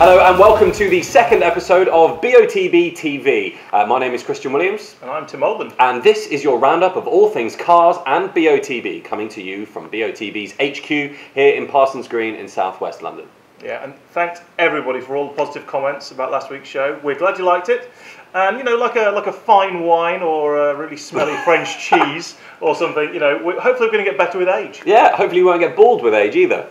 Hello and welcome to the second episode of BOTB TV. Uh, my name is Christian Williams And I'm Tim Oldham. and this is your roundup of all things cars and BOTB coming to you from BOTB's HQ here in Parsons Green in southwest London. Yeah, and thanks everybody for all the positive comments about last week's show. We're glad you liked it. And you know, like a like a fine wine or a really smelly French cheese or something, you know, we hopefully we're going to get better with age. Yeah, hopefully you won't get bald with age either.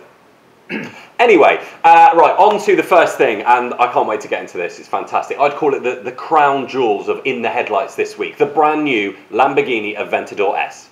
anyway, uh, right, on to the first thing, and I can't wait to get into this. It's fantastic. I'd call it the, the crown jewels of In the Headlights this week the brand new Lamborghini Aventador S.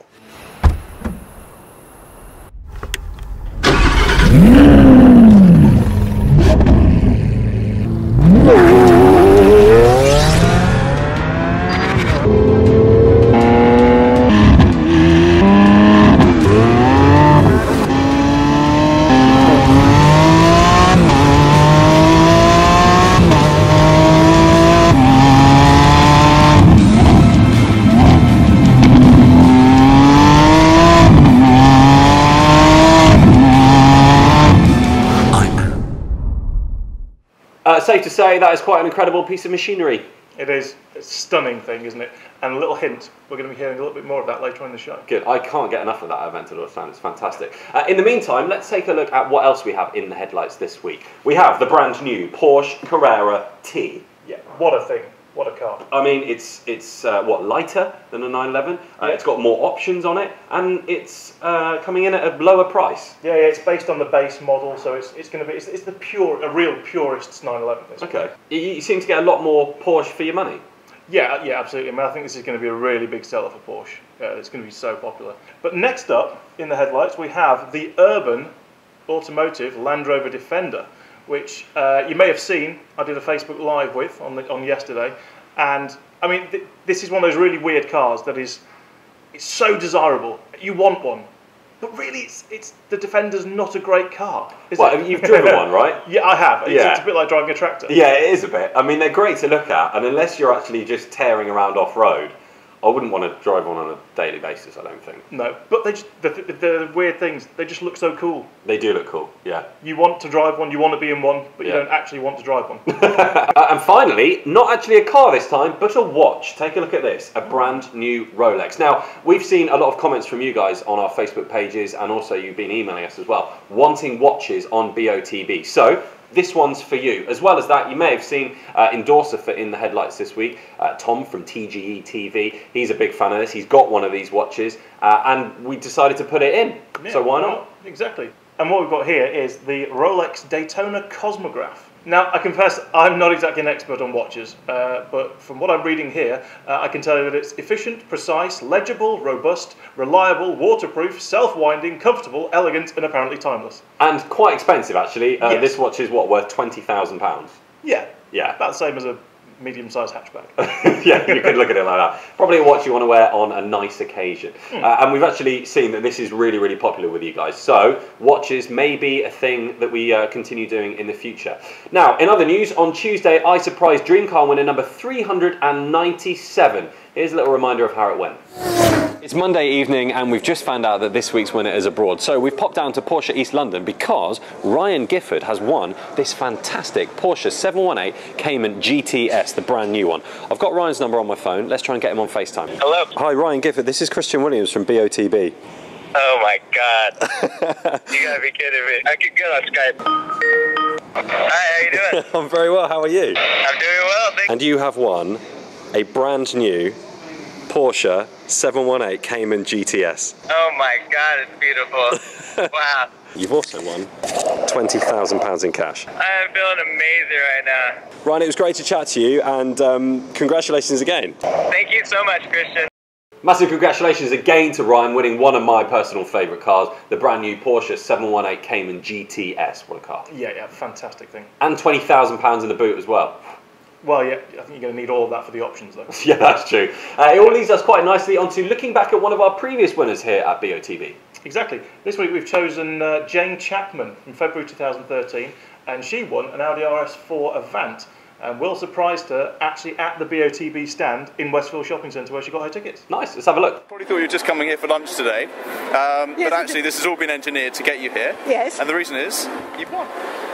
safe to say that is quite an incredible piece of machinery. It is a stunning thing, isn't it? And a little hint, we're going to be hearing a little bit more of that later on in the show. Good. I can't get enough of that Aventador sound. It's fantastic. Uh, in the meantime, let's take a look at what else we have in the headlights this week. We have the brand new Porsche Carrera T. Yeah, what a thing. What a car. I mean, it's it's uh, what lighter than a 911. Uh, Yeah. It's got more options on it, and it's uh, coming in at a lower price. Yeah, yeah, it's based on the base model, so it's, it's going to be, it's, it's the pure, a real purist's 911. this. Okay. You, you seem to get a lot more Porsche for your money. Yeah, yeah, absolutely. I mean, I think this is going to be a really big seller for Porsche. Uh, it's going to be so popular. But next up in the headlights, we have the urban automotive Land Rover Defender, which uh, you may have seen. I did a Facebook Live with on the, on yesterday, and I mean, th- this is one of those really weird cars that is it's so desirable. You want one, but really, it's it's the Defender's not a great car. Is Well, it? you've driven one, right? Yeah, I have. It's, Yeah. it's a bit like driving a tractor. Yeah, it is a bit. I mean, they're great to look at, and unless you're actually just tearing around off road, I wouldn't want to drive one on a daily basis. I don't think No, but they just, the, the, the weird things. They just look so cool. they do look cool. Yeah. You want to drive one, you want to be in one, but you Yeah. don't actually want to drive one. Uh, and finally, not actually a car this time, but a watch. Take a look at this a brand new Rolex. Now, we've seen a lot of comments from you guys on our Facebook pages, and also you've been emailing us as well, wanting watches on BOTB. So, this one's for you. As well as that, you may have seen uh, endorser for In the Headlights this week, uh, Tom from TGE TV. He's a big fan of this. He's got one of these watches, uh, and we decided to put it in. so, why not? Exactly. And what we've got here is the Rolex Daytona Cosmograph. Now, I confess I'm not exactly an expert on watches, uh, but from what I'm reading here, uh, I can tell you that it's efficient, precise, legible, robust, reliable, waterproof, self-winding, comfortable, elegant, and apparently timeless. And quite expensive, actually. Uh, Yes. This watch is what, worth £20,000? Yeah, Yeah. about the same as a medium-sized hatchback. yeah, you could look at it like that. Probably a watch you want to wear on a nice occasion. Uh, and we've actually seen that this is really, really popular with you guys. So, watches may be a thing that we uh, continue doing in the future. Now, in other news, on Tuesday, I surprised Dream Car winner number 397. Here's a little reminder of how it went. It's Monday evening, and we've just found out that this week's winner is abroad. So we've popped down to Porsche East London because Ryan Gifford has won this fantastic Porsche 718 Cayman GTS, the brand new one. I've got Ryan's number on my phone. Let's try and get him on FaceTime. Hello. Hi, Ryan Gifford. This is Christian Williams from BOTB. Oh my god. you gotta be kidding me. I could get on Skype. Hi, how you doing? I'm very well. How are you? I'm doing well, thank And you have won a brand new Porsche 718 Cayman GTS. Oh my god, it's beautiful. wow. You've also won £20,000 in cash. I am feeling amazing right now. Ryan, it was great to chat to you, and um, congratulations again. Thank you so much, Christian. Massive congratulations again to Ryan winning one of my personal favourite cars, the brand new Porsche 718 Cayman GTS. What a car. Yeah, yeah, fantastic thing. And £20,000 in the boot as well. Well, yeah, I think you're going to need all of that for the options, though. Yeah, that's true. Uh, it all leads us quite nicely onto looking back at one of our previous winners here at BOTB. Exactly. This week we've chosen uh, Jane Chapman from February 2013, and she won an Audi RS4 Avant. And Will surprised her actually at the BOTB stand in Westfield Shopping Centre where she got her tickets. Nice, let's have a look. Probably thought you were just coming here for lunch today, um, but actually this has all been engineered to get you here. Yes. And the reason is you've won.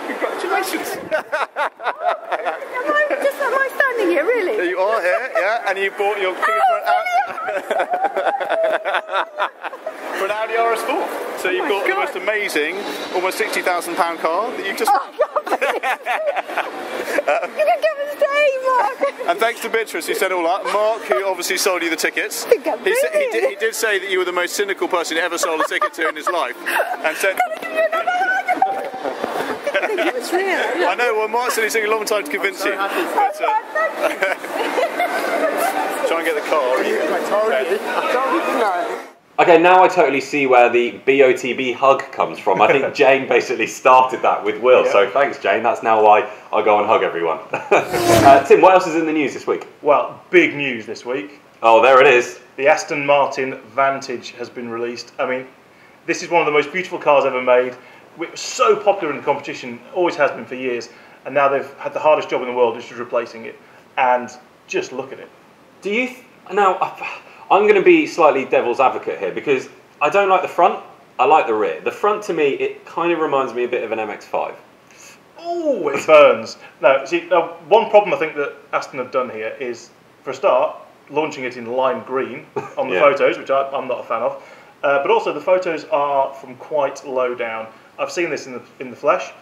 Congratulations. Am I just am I standing here, really? you are here, yeah, and you bought your ticket for an, Audi, for an Audi RS4. So oh you've my got the most amazing, almost sixty thousand pound car that you've just. Oh, God, you can come and stay, Mark. And thanks to Beatrice who said all that. Mark, who obviously sold you the tickets. He, sa- he, did, he did say that you were the most cynical person he ever sold a ticket to in his life, and said. I think it was real. I know. Well, Mark said it took a long time to convince you. But, uh, try and get the car. I told you. I told you. Okay, now I totally see where the BOTB hug comes from. I think Jane basically started that with Will, so thanks, Jane. That's now why I go and hug everyone. uh, Tim, what else is in the news this week? Well, big news this week. Oh, there it is. The Aston Martin Vantage has been released. I mean, this is one of the most beautiful cars ever made. It was so popular in the competition, always has been for years, and now they've had the hardest job in the world, which is replacing it. And just look at it. Do you th- now? I'm going to be slightly devil's advocate here because I don't like the front. I like the rear. The front to me, it kind of reminds me a bit of an MX-5. Oh, it burns. No, see, now, one problem I think that Aston have done here is, for a start, launching it in lime green on the Yeah. photos, which I, I'm not a fan of. Uh, but also, the photos are from quite low down. I've seen this in the in the flesh,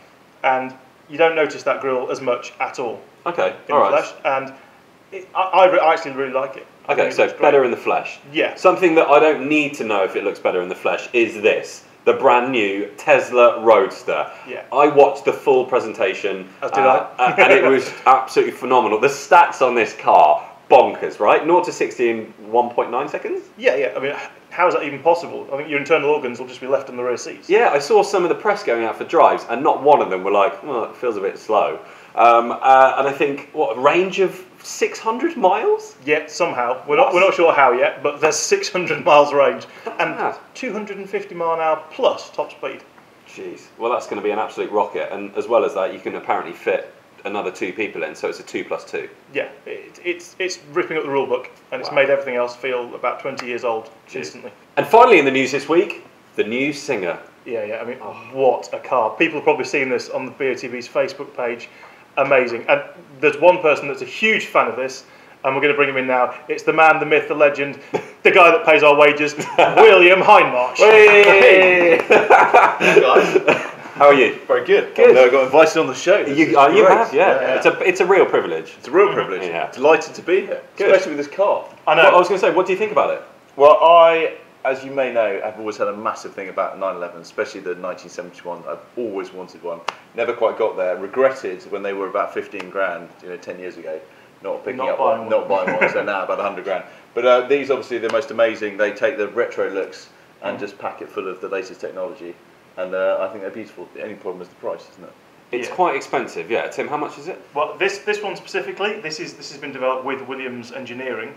and you don't notice that grille as much at all Okay, in all the right. flesh. And it, I, I, actually really like it. I Okay, so better in the flesh. Yeah. Something that I don't need to know if it looks better in the flesh is this. The brand new Tesla Roadster. Yeah. I watched the full presentation. As did uh, I. and it was absolutely phenomenal. The stats on this car, bonkers, right? 0 to 60 in 1.9 seconds? Yeah, yeah. I mean, how is that even possible? I think your internal organs will just be left in the rear seats. Yeah, I saw some of the press going out for drives, and not one of them were like, "Well, it feels a bit slow." Um, uh, and I think what a range of 600 miles. Yet somehow we're not we're not sure how yet, but there's 600 miles range and mad. 250 mile an hour plus top speed. Jeez. Well, that's going to be an absolute rocket, and as well as that, you can apparently fit another two people in, so it's a two plus two. Yeah, it, it's it's ripping up the rule book, and it's Wow. made everything else feel about 20 years old instantly. And finally, in the news this week, the new Singer. Yeah, yeah. I mean, Oh. what a car! People have probably seen this on the BOTB's Facebook page. Amazing. And there's one person that's a huge fan of this, and we're going to bring him in now. It's the man, the myth, the legend, the guy that pays our wages, William Hindmarch. Hey! guys. How are you? Very good. Good. I got invited on the show. This You, uh, you have, yeah. It's a it's a real privilege. It's a real privilege. Yeah. Delighted to be here, Good. especially with this car. I know. Well, I was going to say, what do you think about it? Well, I, as you may know, have always had a massive thing about 911, especially the 1971. I've always wanted one. Never quite got there. Regretted when they were about 15 grand, you know, 10 years ago, not picking Not up buying one, one. not buying one. so now about 100 grand. But uh, these obviously the most amazing. They take the retro looks and just pack it full of the latest technology, and uh, I think they're beautiful. The only problem is the price, isn't it? It's Yeah. quite expensive, yeah. Tim, how much is it? Well, this this one specifically, this is this has been developed with Williams Engineering,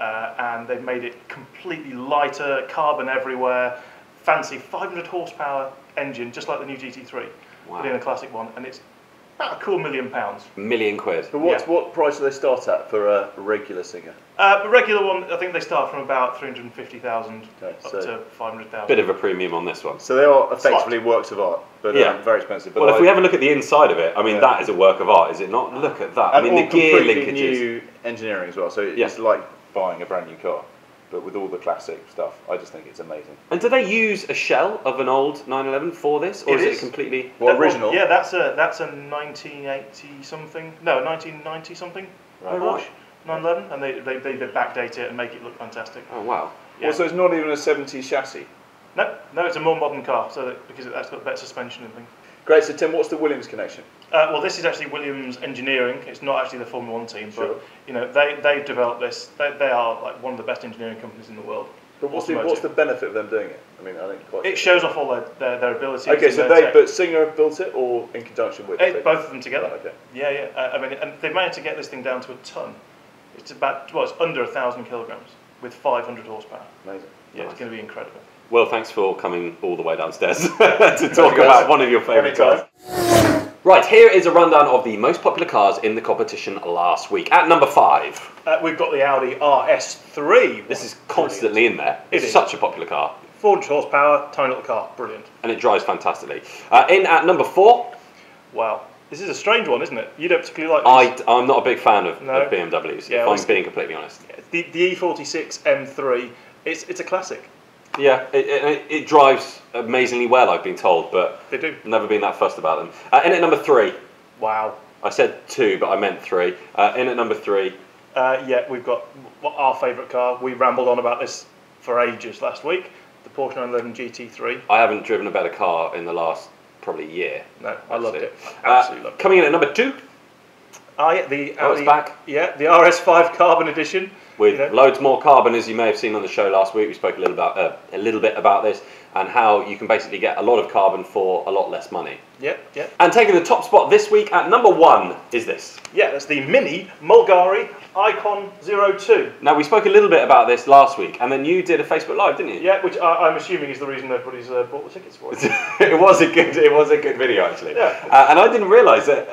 uh, and they've made it completely lighter, carbon everywhere, fancy 500 horsepower engine, just like the new GT3, Wow. but in a classic one, and it's about a cool million pounds. Million quid. But what Yeah. what price do they start at for a regular Singer? Uh, the regular one, I think they start from about 350,000 Okay, up so- to 500,000. Bit of a premium on this one. So they are effectively works of art, but Yeah. um, very expensive. But Well, if we have a look at the inside of it, I mean, Yeah. that is a work of art, is it not? Look at that. I mean, all the gear linkages. new engineering as well. So Yeah. it's like buying a brand new car, but with all the classic stuff. I just think it's amazing. And do they use a shell of an old 911 for this, or It is it is. completely? What That- original? Yeah, that's a that's a 1980 something. No, 1990 something. Oh, right. 911, and they, they, they, they backdate it and make it look fantastic. Oh wow. Yeah. Well, so it's not even a 70s chassis. No, no, it's a more modern car, so that, because that's got better suspension and things. Great. So Tim, what's the Williams connection? Uh, well, this is actually Williams Engineering. It's not actually the Formula One team, Sure. but you know they they've developed this. They, they are like one of the best engineering companies in the world. But what's the, what's the benefit of them doing it? I mean, I think quite. It shows off all their their, their abilities. Okay, so they tech. but Singer have built it or in conjunction with it? both of them together. Okay. Yeah, yeah. Uh, I mean, and they've managed to get this thing down to a ton. It's about well, it's under a thousand kilograms with 500 horsepower. Amazing. Yeah, it's going to be incredible. Well, thanks for coming all the way downstairs to talk about one of your favourite cars. Right, here is a rundown of the most popular cars in the competition last week. At number five, Uh, we've got the Audi RS3. this is constantly in there. It It's is. such a popular car, 400 horsepower, tiny little car, brilliant. and it drives fantastically. Uh, in at number four, Wow. This is a strange one, isn't it? You don't particularly like I, this. I'm not a big fan of, No. of BMWs, Yeah, if well, I'm being completely honest. The, the E46 M3, it's, it's a classic. Yeah, it, it, it drives amazingly well, I've been told, but They do. never been that fussed about them. Uh, in at number three, Wow. I said two, but I meant three. Uh, in at number three, Uh, yeah, we've got our favourite car. We rambled on about this for ages last week. The Porsche 911 GT3. I haven't driven a better car in the last probably year. No, I loved it. Uh, Absolutely loved it. coming in at number two, Ah, yeah, the Oh, it's Audi- back. Yeah, the RS5 Carbon Edition. With You know, loads more carbon, as you may have seen on the show last week. We spoke a little about uh, a little bit about this and how you can basically get a lot of carbon for a lot less money. Yep, yep. And taking the top spot this week at number one is this. Yeah, that's the Mini Mulgari Icon 02. Now we spoke a little bit about this last week, and then you did a Facebook Live, didn't you? Yeah, which I, I'm assuming is the reason everybody's uh, bought the tickets for it. it was a good, it was a good video actually. Yeah. Uh, and I didn't realise that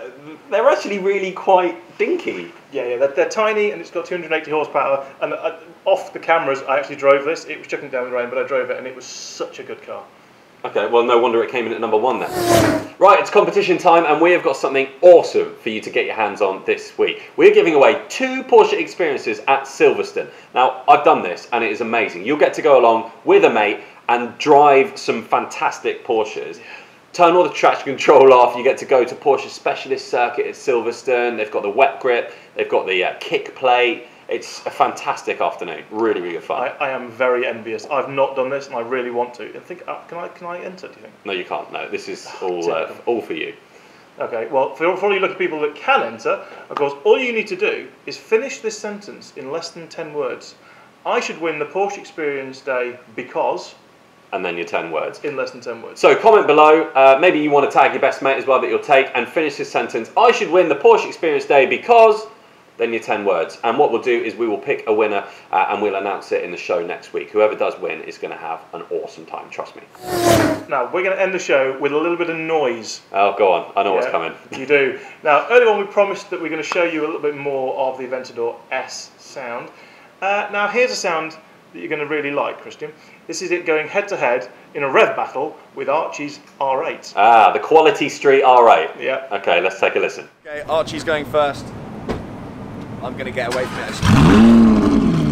they're actually really quite dinky. Yeah, yeah, they're, they're tiny and it's got 280 horsepower. And uh, off the cameras, I actually drove this. It was chucking down the rain, but I drove it and it was such a good car. Okay, well, no wonder it came in at number one then. Right, it's competition time, and we have got something awesome for you to get your hands on this week. We're giving away two Porsche experiences at Silverstone. Now, I've done this, and it is amazing. You'll get to go along with a mate and drive some fantastic Porsches. Turn all the traction control off. You get to go to Porsche Specialist Circuit at Silverstone. They've got the wet grip. They've got the uh, kick plate. It's a fantastic afternoon. Really, really fun. I, I am very envious. I've not done this and I really want to. I think, uh, can I can I enter, do you think? No, you can't. No, this is all uh, all for you. Okay, well, for, for all you lucky people that can enter, of course, all you need to do is finish this sentence in less than 10 words. I should win the Porsche Experience Day because, And then your ten words. in less than 10 words. So comment below. Uh, maybe you want to tag your best mate as well that you'll take and finish this sentence. I should win the Porsche Experience Day because. Then your ten words. And what we'll do is we will pick a winner uh, and we'll announce it in the show next week. Whoever does win is going to have an awesome time. Trust me. Now, we're going to end the show with a little bit of noise. Oh, go on. I know what's coming. You do. Now, earlier on, we promised that we're going to show you a little bit more of the Aventador S sound. Uh, now, here's a sound that you're going to really like, Christian. This is it going head to head in a rev battle with Archie's R8. Ah, the Quality Street R8. Yeah. Okay, let's take a listen. Okay, Archie's going first. I'm going to get away from it.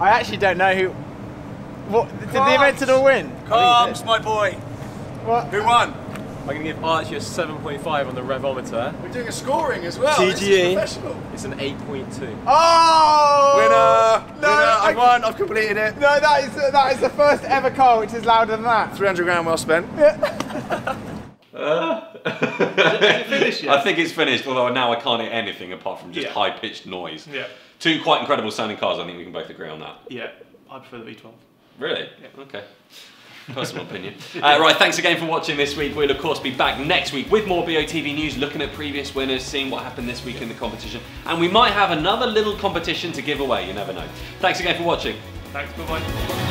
I actually don't know who. What did the Aventador win? Comes, my boy. What? Who won? I'm going to give Archie a 7.5 on the revometer. We're doing a scoring as well. TGE. This is professional. It's an 8.2. Oh! Winner! No, Winner! I I- won. I've completed it. No, that is that is the first ever car which is louder than that. 300 grand well spent. Yeah. I think it's finished, although now I can't hear anything apart from just Yeah. high pitched noise. Yeah. Two quite incredible sounding cars, I think we can both agree on that. Yeah, I prefer the V12. Really? Yeah. Okay. Personal opinion. Uh, right, thanks again for watching this week. We'll, of course, be back next week with more BOTB news, looking at previous winners, seeing what happened this week in the competition. And we might have another little competition to give away, you never know. Thanks again for watching. Thanks, bye bye.